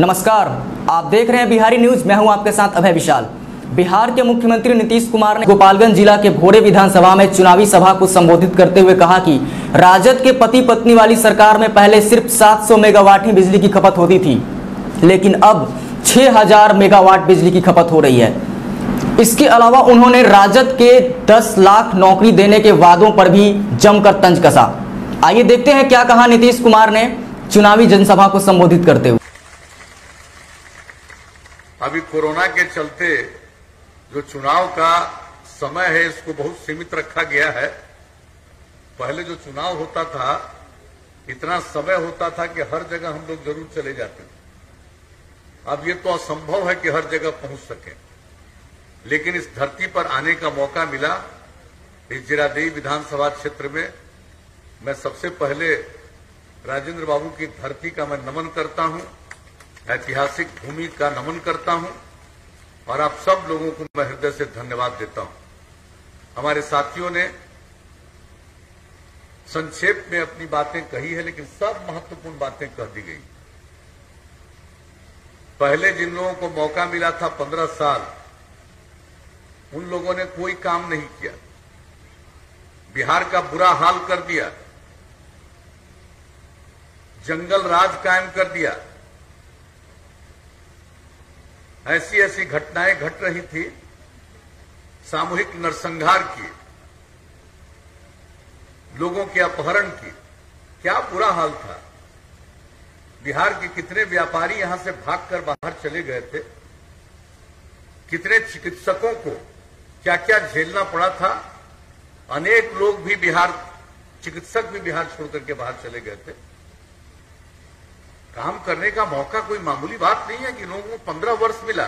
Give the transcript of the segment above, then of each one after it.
नमस्कार, आप देख रहे हैं बिहारी न्यूज़। मैं हूँ आपके साथ अभय विशाल। बिहार के मुख्यमंत्री नीतीश कुमार ने गोपालगंज जिला के भोरे विधानसभा में चुनावी सभा को संबोधित करते हुए कहा कि राजद के पति पत्नी वाली सरकार में पहले सिर्फ़ 700 मेगावाट ही बिजली की खपत होती थी, लेकिन अब 6000 मेगावाट बिजली की खपत हो रही है। इसके अलावा उन्होंने राजद के 10 लाख नौकरी देने के वादों पर भी जमकर तंज कसा। आइए देखते हैं क्या कहा नीतीश कुमार ने चुनावी जनसभा को संबोधित करते हुए। अभी कोरोना के चलते जो चुनाव का समय है, इसको बहुत सीमित रखा गया है। पहले जो चुनाव होता था, इतना समय होता था कि हर जगह हम लोग ज़रूर चले जाते थे। अब ये तो असंभव है कि हर जगह पहुँच सके। लेकिन इस धरती पर आने का मौका मिला। इस जिरादेई विधानसभा क्षेत्र में मैं सबसे पहले राजेंद्र बाबू की धरती का मैं नमन करता हूँ। ऐतिहासिक भूमि का नमन करता हूँ और आप सब लोगों को मैं हृदय से धन्यवाद देता हूँ। हमारे साथियों ने संक्षेप में अपनी बातें कही है, लेकिन सब महत्वपूर्ण बातें कह दी गई। पहले जिन लोगों को मौका मिला था पंद्रह साल, उन लोगों ने कोई काम नहीं किया। बिहार का बुरा हाल कर दिया। जंगल राज कायम कर दिया। ऐसी ऐसी घटनाएँ घट रही थी, सामूहिक नरसंहार की, लोगों के अपहरण की, क्या बुरा हाल था? बिहार के कितने व्यापारी यहाँ से भागकर बाहर चले गए थे? कितने चिकित्सकों को क्या क्या झेलना पड़ा था? अनेक लोग भी बिहार, चिकित्सक भी बिहार छोड़कर के बाहर चले गए थे। काम करने का मौका कोई मामूली बात नहीं है कि लोगों को पंद्रह वर्ष मिला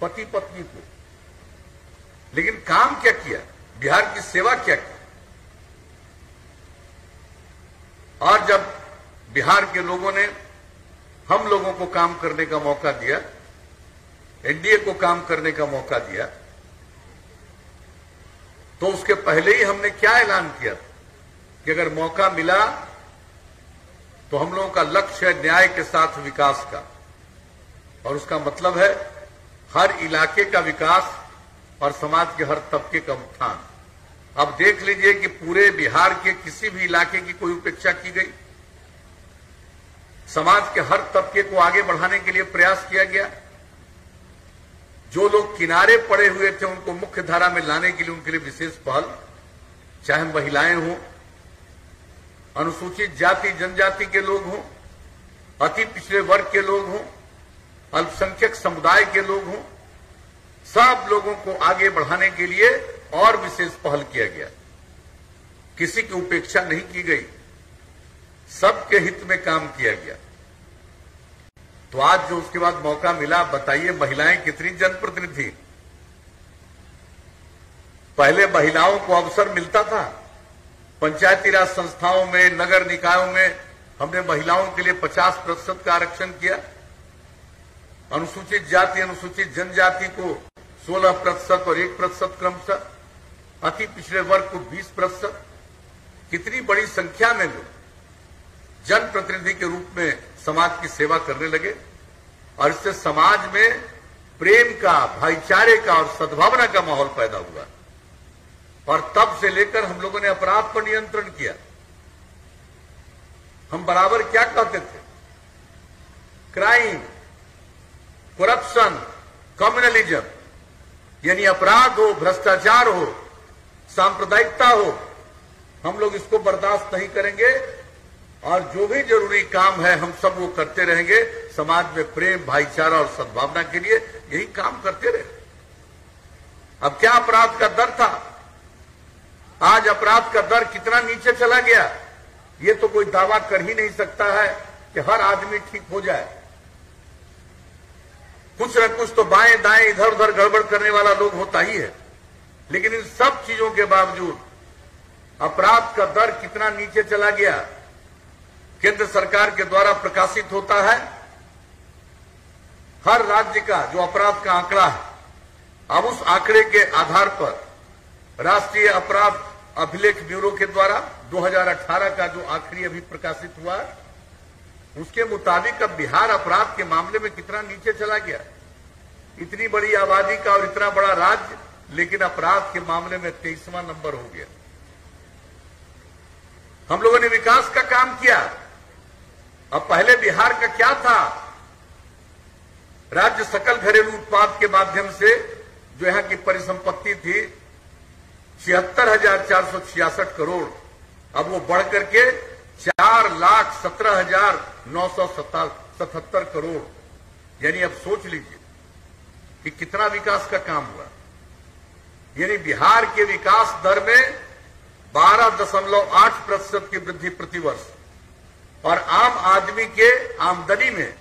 पति पत्नी को। लेकिन काम क्या किया? बिहार की सेवा क्या की? और जब बिहार के लोगों ने हम लोगों को काम करने का मौका दिया, एनडीए को काम करने का मौका दिया तो उसके पहले ही हमने क्या ऐलान किया कि अगर मौका मिला तो हम लोगों का लक्ष्य है न्याय के साथ विकास का। और उसका मतलब है, हर इलाके का विकास और समाज के हर तबके का उत्थान। अब देख लीजिए कि पूरे बिहार के किसी भी इलाके की कोई उपेक्षा की गई। समाज के हर तबके को आगे बढ़ाने के लिए प्रयास किया गया। जो लोग किनारे पड़े हुए थे, उनको मुख्य धारा में लाने के लिए उनके लिए विशेष पहल, चाहे महिलाएँ हों अनुसूचित जाति, जनजाति के लोग हों, अति पिछड़े वर्ग के लोग हों, अल्पसंख्यक समुदाय के लोग हों, सब लोगों को आगे बढ़ाने के लिए और विशेष पहल किया गया। किसी की उपेक्षा नहीं की गई। सबके हित में काम किया गया। तो आज जो उसके बाद मौका मिला, बताइए महिलाएँ कितनी जनप्रतिनिधि पहले महिलाओं को अवसर मिलता था। पंचायती राज संस्थाओं में, नगर निकायों में हमने महिलाओं के लिए 50 प्रतिशत का आरक्षण किया। अनुसूचित जाति, अनुसूचित जनजाति को 16 प्रतिशत और 1 प्रतिशत क्रमशः, अति पिछड़े वर्ग को 20 प्रतिशत। कितनी बड़ी संख्या में लोग जनप्रतिनिधि के रूप में समाज की सेवा करने लगे और इससे समाज में प्रेम का, भाईचारे का और सद्भावना का माहौल पैदा हुआ। और तब से लेकर हम लोगों ने अपराध पर नियंत्रण किया। हम बराबर क्या कहते थे? क्राइम करप्शन कम्युनलिज्म यानी अपराध हो, भ्रष्टाचार हो, सांप्रदायिकता हो, हम लोग इसको बर्दाश्त नहीं करेंगे और जो भी ज़रूरी काम है, हम सब वो करते रहेंगे समाज में प्रेम, भाईचारा और सद्भावना के लिए यही काम करते रहे। अब क्या अपराध का दर था? आज अपराध का दर कितना नीचे चला गया, ये तो कोई दावा कर ही नहीं सकता है कि हर आदमी ठीक हो जाए। कुछ न कुछ तो बाएँ दाएँ इधर उधर गड़बड़ करने वाला लोग होता ही है। लेकिन इन सब चीज़ों के बावजूद अपराध का दर कितना नीचे चला गया, केंद्र सरकार के द्वारा प्रकाशित होता है। हर राज्य का जो अपराध का आंकड़ा है, अब उस आंकड़े के आधार पर राष्ट्रीय अपराध अभिलेख ब्यूरो के द्वारा 2018 का जो आखिरी अभी प्रकाशित हुआ उसके मुताबिक अब बिहार अपराध के मामले में कितना नीचे चला गया इतनी बड़ी आबादी का और इतना बड़ा राज्य, लेकिन अपराध के मामले में तेईसवां नंबर हो गया। हम लोगों ने विकास का काम किया। अब पहले बिहार का क्या था? राज्य सकल घरेलू उत्पाद के माध्यम से जो यहाँ की परिसंपत्ति थी छिहत्तर हज़ार चार सौ छियासठ करोड़। अब वो बढ़ करके चार लाख सत्रह हज़ार नौ सौ सतहत्तर करोड़। यानी अब सोच लीजिए कि कितना विकास का काम हुआ। यानी बिहार के विकास दर में बारह दशमलव आठ प्रतिशत की वृद्धि प्रतिवर्ष और आम आदमी के आमदनी में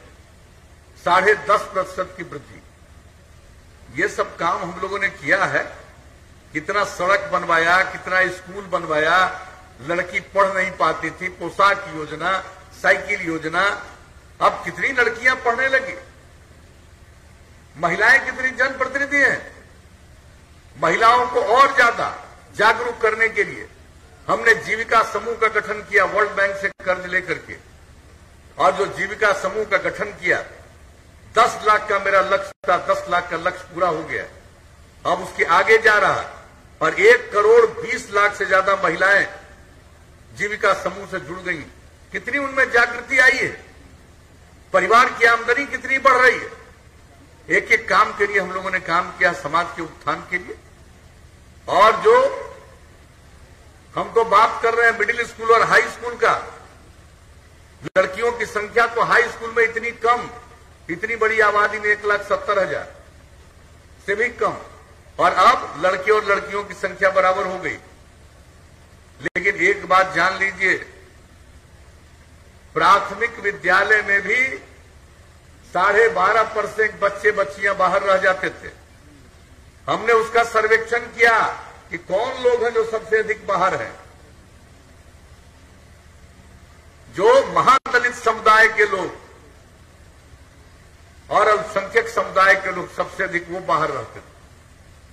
साढ़े दस प्रतिशत की वृद्धि। ये सब काम हम लोगों ने किया है। कितना सड़क बनवाया, कितना स्कूल बनवाया, लड़की पढ़ नहीं पाती थी, पोशाक योजना, साइकिल योजना, अब कितनी लड़कियाँ पढ़ने लगी? महिलाएँ कितनी जनप्रतिनिधि हैं? महिलाओं को और ज़्यादा जागरूक करने के लिए हमने जीविका समूह का गठन किया वर्ल्ड बैंक से कर्ज लेकर के। और जो जीविका समूह का गठन किया, दस लाख का मेरा लक्ष्य था, दस लाख का लक्ष्य पूरा हो गया। अब उसके आगे जा रहा और एक करोड़ बीस लाख से ज़्यादा महिलाएँ जीविका समूह से जुड़ गई। कितनी उनमें जागृति आई है? परिवार की आमदनी कितनी बढ़ रही है? एक एक काम के लिए हम लोगों ने काम किया समाज के उत्थान के लिए। और जो हम तो बात कर रहे हैं मिडिल स्कूल और हाई स्कूल का, लड़कियों की संख्या तो हाई स्कूल में इतनी कम, इतनी बड़ी आबादी में एक लाख सत्तर हज़ार, से भी कम। और अब लड़के और लड़कियों की संख्या बराबर हो गई। लेकिन एक बात जान लीजिए, प्राथमिक विद्यालय में भी साढ़े बारह परसेंट बच्चे बच्चियाँ बाहर रह जाते थे। हमने उसका सर्वेक्षण किया कि कौन लोग हैं जो सबसे अधिक बाहर हैं। जो महादलित समुदाय के लोग और अल्पसंख्यक समुदाय के लोग सबसे अधिक वो बाहर रहते थे।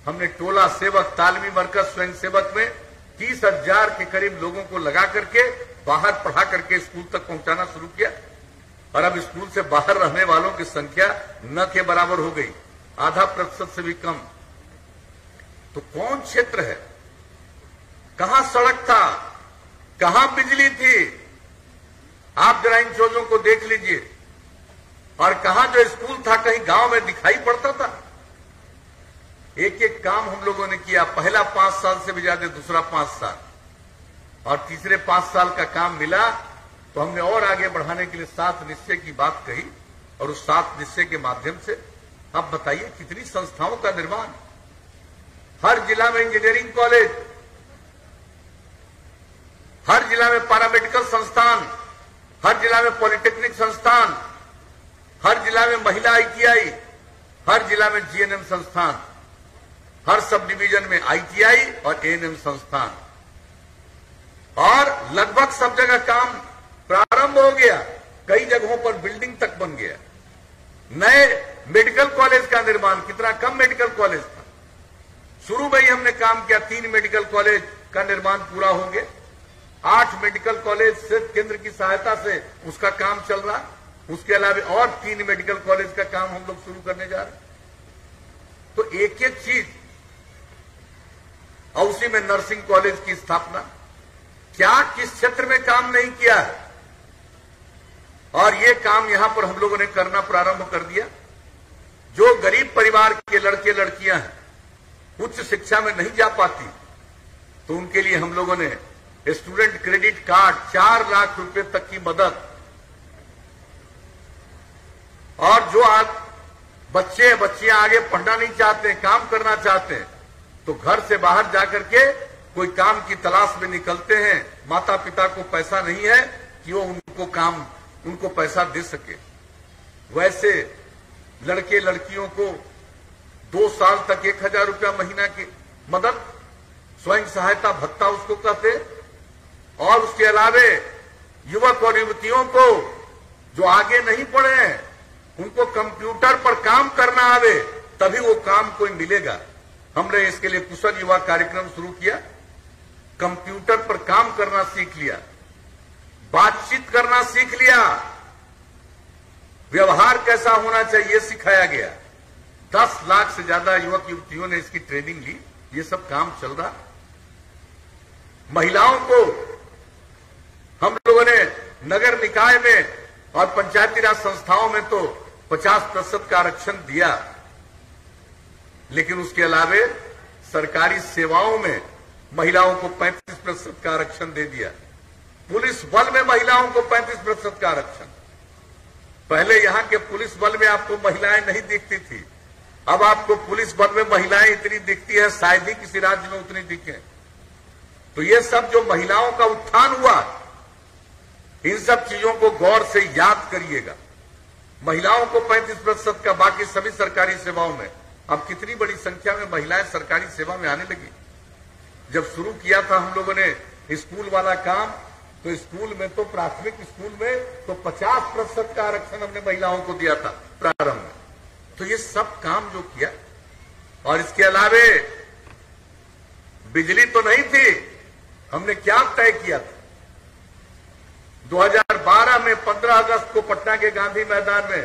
हमने टोला सेवक, तालमी मरकज स्वयं सेवक में तीस हज़ार के करीब लोगों को लगा करके बाहर पढ़ा करके स्कूल तक पहुंचाना शुरू किया। और अब स्कूल से बाहर रहने वालों की संख्या न के बराबर हो गई। आधा प्रतिशत से भी कम। तो कौन क्षेत्र है? कहाँ सड़क था? कहाँ बिजली थी? आप जरा इन चीज़ों को देख लीजिए। और कहाँ जो स्कूल था कहीं गाँव में दिखाई पड़ता था? एक एक काम हम लोगों ने किया। पहला पाँच साल से भी ज़्यादा दूसरा पाँच साल। और तीसरे पाँच साल का काम मिला तो हमने और आगे बढ़ाने के लिए सात निश्चय की बात कही और उस सात निश्चय के माध्यम से अब बताइए कितनी संस्थाओं का निर्माण। हर जिला में इंजीनियरिंग कॉलेज, हर जिला में पैरामेडिकल संस्थान, हर जिला में पॉलिटेक्निक संस्थान, हर जिला में महिला आईटीआई हर जिला में जीएनएम संस्थान। हर सब डिवीज़न में आईटीआई और एएनएम संस्थान। और लगभग सब जगह काम प्रारंभ हो गया। कई जगहों पर बिल्डिंग तक बन गया। नए मेडिकल कॉलेज का निर्माण कितना कम मेडिकल कॉलेज था। शुरू में ही हमने काम किया, तीन मेडिकल कॉलेज का निर्माण पूरा हो गया। आठ मेडिकल कॉलेज सिर्फ़ केंद्र की सहायता से उसका काम चल रहा। उसके अलावा और तीन मेडिकल कॉलेज का काम हम लोग शुरू करने जा रहे तो एक एक चीज़ और उसी में नर्सिंग कॉलेज की स्थापना। क्या किस क्षेत्र में काम नहीं किया है? और ये काम यहाँ पर हम लोगों ने करना प्रारंभ कर दिया। जो गरीब परिवार के लड़के लड़कियाँ हैं, उच्च शिक्षा में नहीं जा पाती तो उनके लिए हम लोगों ने स्टूडेंट क्रेडिट कार्ड चार लाख रुपए तक की मदद। और जो आज बच्चे बच्चियाँ आगे पढ़ना नहीं चाहते, काम करना चाहते हैं तो घर से बाहर जाकर के कोई काम की तलाश में निकलते हैं माता पिता को पैसा नहीं है कि वो उनको काम, उनको पैसा दे सके। वैसे लड़के लड़कियों को दो साल तक एक हज़ार रुपया महीना की मदद, स्वयं सहायता भत्ता उसको कहते और उसके अलावे युवक और युवतियों को जो आगे नहीं पढ़े हैं, उनको कंप्यूटर पर काम करना आवे, तभी वो काम कोई मिलेगा। हमने इसके लिए कुशल युवा कार्यक्रम शुरू किया, कंप्यूटर पर काम करना सीख लिया, बातचीत करना सीख लिया, व्यवहार कैसा होना चाहिए सिखाया गया। दस लाख से ज़्यादा युवक युवतियों ने इसकी ट्रेनिंग ली, ये सब काम चल रहा। महिलाओं को हम लोगों ने नगर निकाय में और पंचायती राज संस्थाओं में तो 50 प्रतिशत का आरक्षण दिया। लेकिन उसके अलावे सरकारी सेवाओं में महिलाओं को 35 प्रतिशत का आरक्षण दे दिया। पुलिस बल में महिलाओं को 35 प्रतिशत का आरक्षण। पहले यहाँ के पुलिस बल में आपको महिलाएँ नहीं दिखती थी। अब आपको पुलिस बल में महिलाएँ इतनी दिखती है, शायद ही किसी राज्य में उतनी दिखे। तो ये सब जो महिलाओं का उत्थान हुआ, इन सब चीज़ों को गौर से याद करिएगा। महिलाओं को 35 प्रतिशत का बाकी सभी सरकारी सेवाओं में। अब कितनी बड़ी संख्या में महिलाएँ सरकारी सेवा में आने लगी। जब शुरू किया था हम लोगों ने स्कूल वाला काम तो स्कूल में तो प्राथमिक स्कूल में तो 50 प्रतिशत का आरक्षण हमने महिलाओं को दिया था प्रारंभ में। तो ये सब काम जो किया, और इसके अलावे बिजली तो नहीं थी, हमने क्या तय किया था? 2012 में 15 अगस्त को पटना के गांधी मैदान में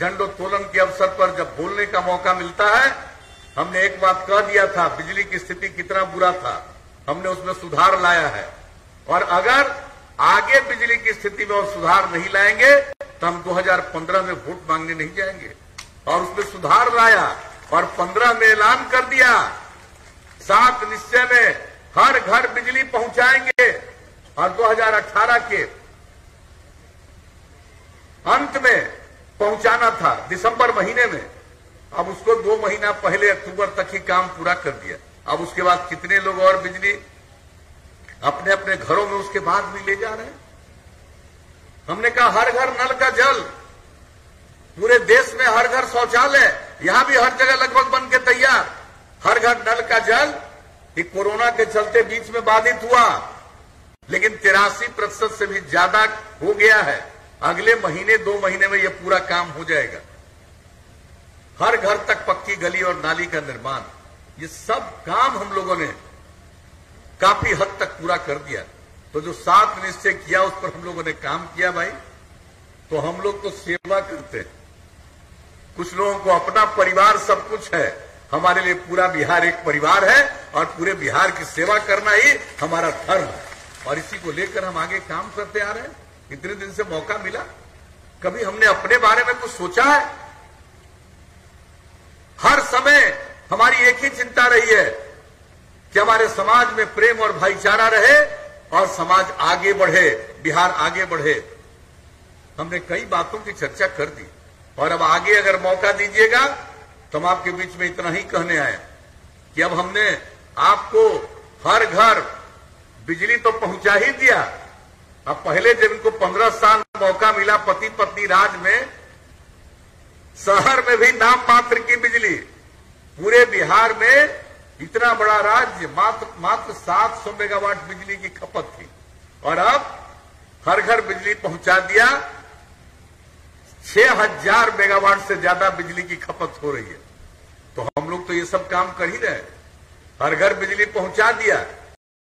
झंडोत्तोलन के अवसर पर जब बोलने का मौका मिलता है, हमने एक बात कह दिया था, बिजली की स्थिति कितना बुरा था। हमने उसमें सुधार लाया है। और अगर आगे बिजली की स्थिति में और सुधार नहीं लाएँगे तो हम 2015 में वोट मांगने नहीं जाएँगे। और उसमें सुधार लाया और 15 में ऐलान कर दिया। सात निश्चय में हर घर बिजली पहुंचाएँगे। और 2018 के अंत में पहुंचाना था, दिसंबर महीने में। अब उसको दो महीना पहले अक्टूबर तक ही काम पूरा कर दिया। अब उसके बाद कितने लोग और बिजली अपने अपने घरों में उसके बाद भी ले जा रहे हैं? हमने कहा, हर घर नल का जल। पूरे देश में हर घर शौचालय। यहाँ भी हर जगह लगभग बन के तैयार। हर घर नल का जल। ये कोरोना के चलते बीच में बाधित हुआ। लेकिन तिरासी प्रतिशत से भी ज़्यादा हो गया है। अगले महीने, दो महीने में यह पूरा काम हो जाएगा। हर घर तक पक्की गली और नाली का निर्माण। ये सब काम हम लोगों ने काफ़ी हद तक पूरा कर दिया। तो जो सात निश्चय किया, उस पर हम लोगों ने काम किया भाई। तो हम लोग तो सेवा करते हैं। कुछ लोगों को अपना परिवार सब कुछ है। हमारे लिए पूरा बिहार एक परिवार है और पूरे बिहार की सेवा करना ही हमारा धर्म है। और इसी को लेकर हम आगे काम करते आ रहे हैं। इतने दिन से मौका मिला, कभी हमने अपने बारे में कुछ सोचा है? हर समय हमारी एक ही चिंता रही है कि हमारे समाज में प्रेम और भाईचारा रहे और समाज आगे बढ़े, बिहार आगे बढ़े। हमने कई बातों की चर्चा कर दी। और अब आगे अगर मौका दीजिएगा तो हम आपके बीच में इतना ही कहने आए कि अब हमने आपको हर घर बिजली तो पहुँचा ही दिया अब पहले जब इनको पंद्रह साल मौका मिला पति पत्नी राज में, शहर में भी नाम मात्र की बिजली। पूरे बिहार में इतना बड़ा राज्य, मात्र मात्र 700 मेगावाट बिजली की खपत थी। और अब हर घर बिजली पहुँचा दिया 6000 मेगावाट से ज़्यादा बिजली की खपत हो रही है। तो हम लोग तो ये सब काम कर ही रहे हर घर बिजली पहुँचा दिया।